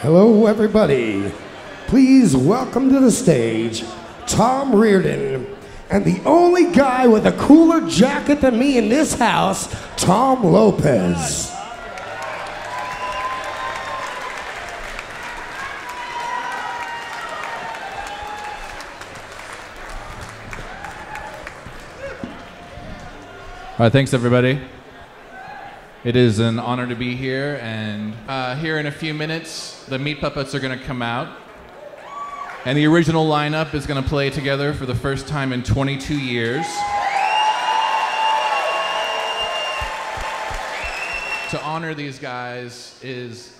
Hello, everybody. Please welcome to the stage Tom Reardon and the only guy with a cooler jacket than me in this house, Tom Lopez. All right, thanks everybody. It is an honor to be here, and uh, here in a few minutes, the Meat Puppets are going to come out, and the original lineup is going to play together for the first time in 22 years. to honor these guys is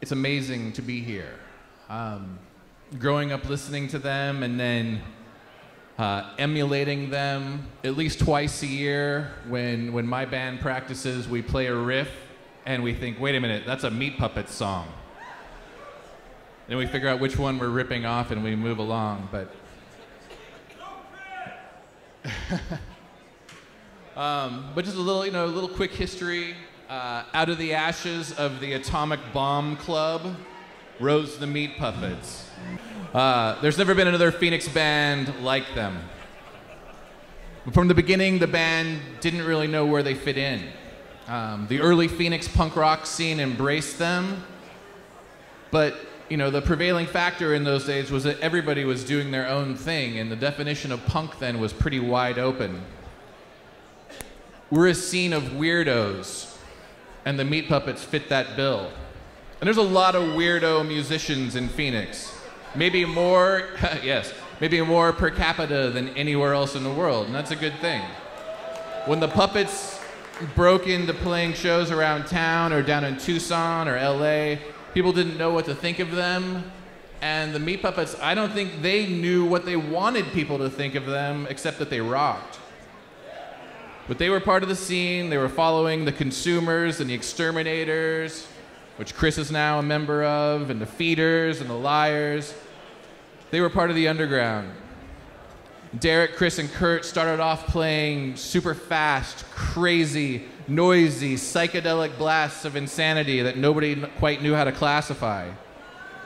it's amazing to be here. Um, growing up listening to them and then uh, emulating them at least twice a year. When, when my band practices, we play a riff and we think, wait a minute, that's a Meat Puppets song. Then we figure out which one we're ripping off and we move along. But um, but just a little, you know, a little quick history. Uh, out of the ashes of the Atomic Bomb Club rose the Meat Puppets. Uh, there's never been another Phoenix band like them. But from the beginning, the band didn't really know where they fit in. Um, the early Phoenix punk rock scene embraced them, but you know the prevailing factor in those days was that everybody was doing their own thing, and the definition of punk then was pretty wide open. We're a scene of weirdos, and the Meat Puppets fit that bill. And there's a lot of weirdo musicians in Phoenix. Maybe more, yes, maybe more per capita than anywhere else in the world, and that's a good thing. When the puppets broke into playing shows around town or down in Tucson or LA, people didn't know what to think of them. And the Meat Puppets, I don't think they knew what they wanted people to think of them, except that they rocked. But they were part of the scene, they were following the consumers and the exterminators, which Chris is now a member of, and the feeders and the liars. They were part of the underground. Derrick, Chris, and Curt started off playing super fast, crazy, noisy, psychedelic blasts of insanity that nobody quite knew how to classify.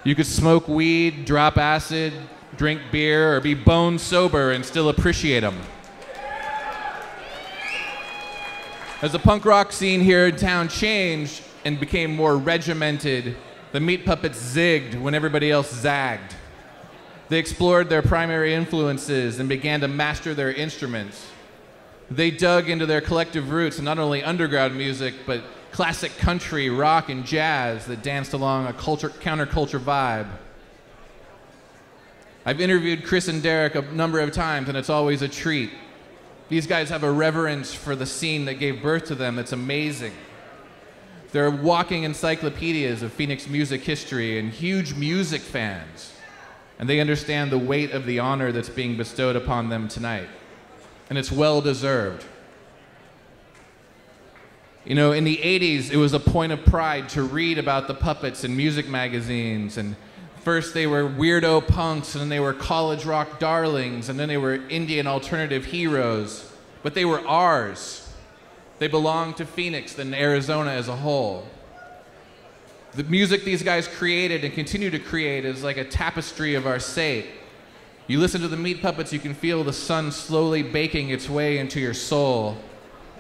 You could smoke weed, drop acid, drink beer, or be bone sober and still appreciate them. As the punk rock scene here in town changed and became more regimented, the Meat Puppets zigged when everybody else zagged. They explored their primary influences and began to master their instruments. They dug into their collective roots, not only underground music, but classic country, rock, and jazz that danced along a culture, counterculture vibe. I've interviewed Chris and Derrick a number of times, and it's always a treat. These guys have a reverence for the scene that gave birth to them It's amazing. They're walking encyclopedias of Phoenix music history and huge music fans and they understand the weight of the honor that's being bestowed upon them tonight. And it's well deserved. You know, in the 80s, it was a point of pride to read about the puppets in music magazines. And first they were weirdo punks, and then they were college rock darlings, and then they were Indian alternative heroes. But they were ours. They belong to Phoenix and Arizona as a whole the music these guys created and continue to create is like a tapestry of our state. You listen to the Meat Puppets, you can feel the sun slowly baking its way into your soul,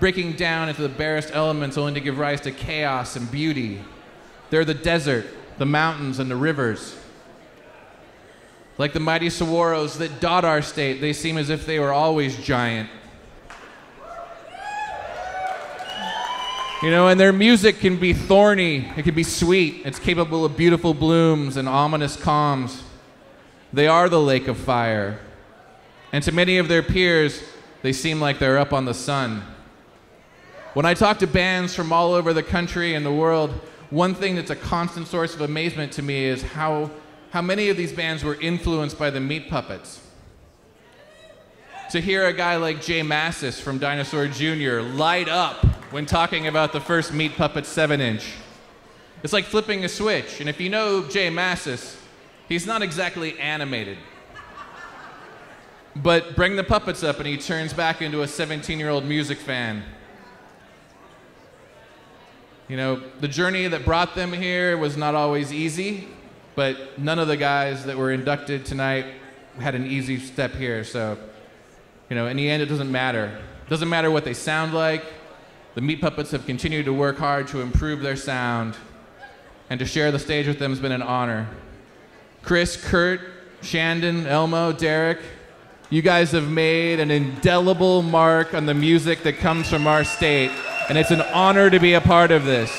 breaking down into the barest elements only to give rise to chaos and beauty. They're the desert, the mountains, and the rivers. Like the mighty saguaros that dot our state, they seem as if they were always giant. You know, and their music can be thorny, it can be sweet, it's capable of beautiful blooms and ominous calms. They are the lake of fire. And to many of their peers, they seem like they're up on the sun. When I talk to bands from all over the country and the world, one thing that's a constant source of amazement to me is how, how many of these bands were influenced by the Meat Puppets. To hear a guy like J Mascis from Dinosaur Jr. light up when talking about the first Meat Puppet 7 inch. It's like flipping a switch, and if you know J Mascis, he's not exactly animated. But bring the puppets up, and he turns back into a 17 year old music fan. You know, the journey that brought them here was not always easy, but none of the guys that were inducted tonight had an easy step here. So, you know, in the end, it doesn't matter. It doesn't matter what they sound like. The Meat Puppets have continued to work hard to improve their sound, and to share the stage with them has been an honor. Chris, Curt, Shandon, Elmo, Derrick, you guys have made an indelible mark on the music that comes from our state, and it's an honor to be a part of this.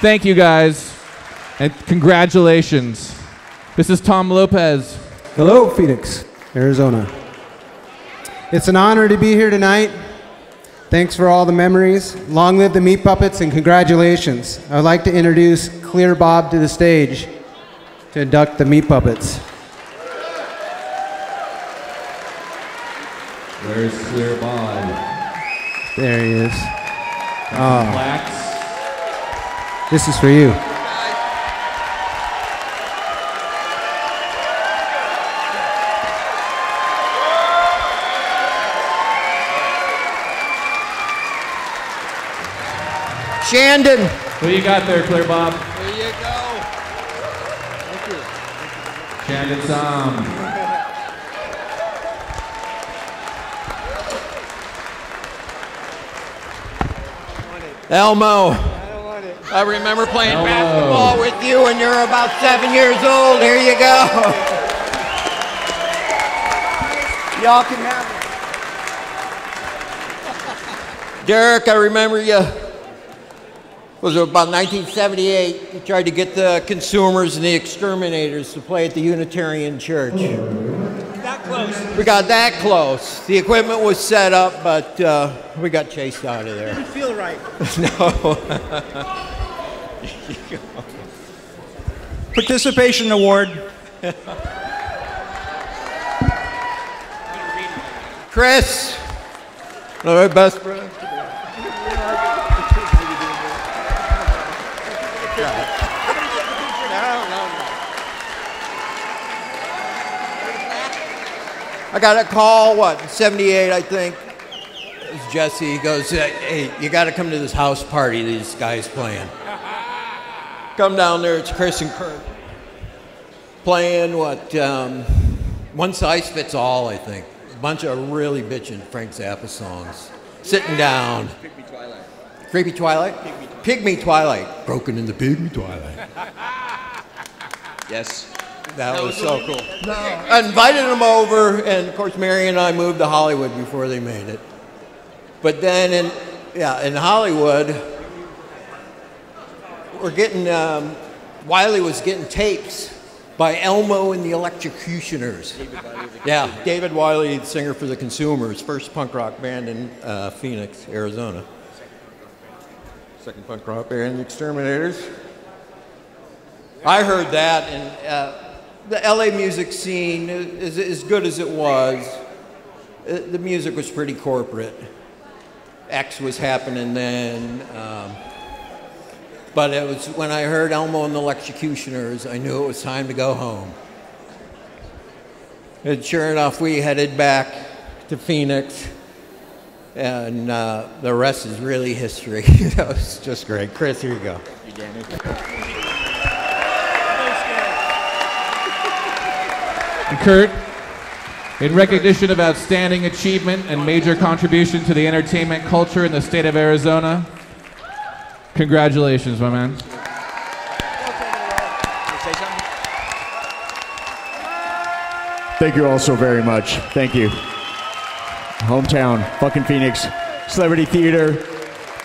Thank you guys, and congratulations. This is Tom Lopez. Hello, Phoenix, Arizona. It's an honor to be here tonight. Thanks for all the memories. Long live the Meat Puppets and congratulations. I would like to introduce Clear Bob to the stage to induct the Meat Puppets. Where's Clear Bob? There he is. Blacks. Ah. This is for you. Shandon. Who you got there, Clear Bob? There you go. Thank you. Shandon Tom. Elmo. I remember playing Elmo. basketball with you when you were about seven years old. Here you go. Y'all can have it. Derrick, I remember you. Was it about 1978? You tried to get the consumers and the exterminators to play at the Unitarian Church. That close. We got that close. The equipment was set up, but uh, we got chased out of there. Didn't feel right. no. Participation award. Chris, our best friend. I got a call, what, 78, I think. It was Jesse. He goes, Hey, you got to come to this house party these guys playing. Come down there, it's Chris and Curt. Playing what? Um, one size fits all, I think. A bunch of really bitchin' Frank Zappa songs. Sitting down. Pygmy Twilight. Creepy Twilight? Pygmy Twilight. Broken in the Pygmy Twilight. yes. That, was, so cool. I invited them over, and of course, Mary and I moved to Hollywood before they made it. But then, in yeah, in Hollywood, we're getting um, Wiley was getting tapes by Elmo and the Electrocutioners. Yeah, David Wiley, singer for the Consumers, first punk rock band in uh, Phoenix, Arizona. Second punk rock band, the Exterminators. I heard that, and uh, the LA music scene, as, as good as it was, uh, the music was pretty corporate. X was happening then. Um, but it was when I heard Elmo and the Electrocutioners, I knew it was time to go home. And sure enough, we headed back to Phoenix, and uh, the rest is really history. you know, it's just great. Chris, here you go. And Curt, in recognition of outstanding achievement and major contribution to the entertainment culture in the state of Arizona, congratulations, my man. Thank you all so very much. Thank you. Hometown, fucking Phoenix, Celebrity Theater,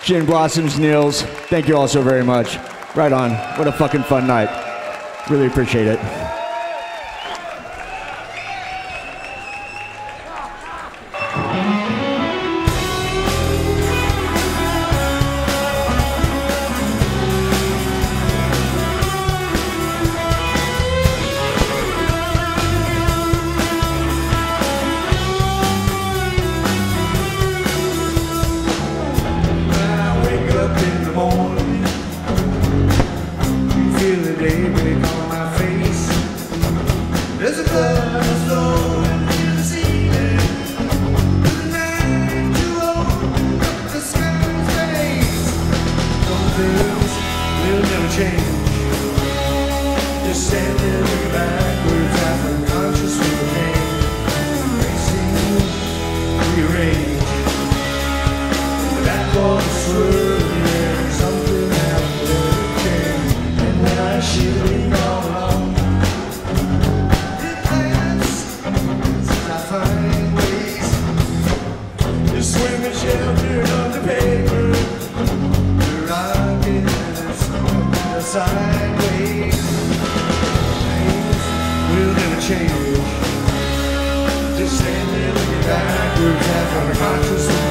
Gin Blossoms, Nils. Thank you all so very much. Right on. What a fucking fun night. Really appreciate it. love. backwards a unconscious.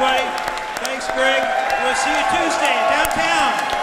everybody. Thanks, Greg. We'll see you Tuesday downtown.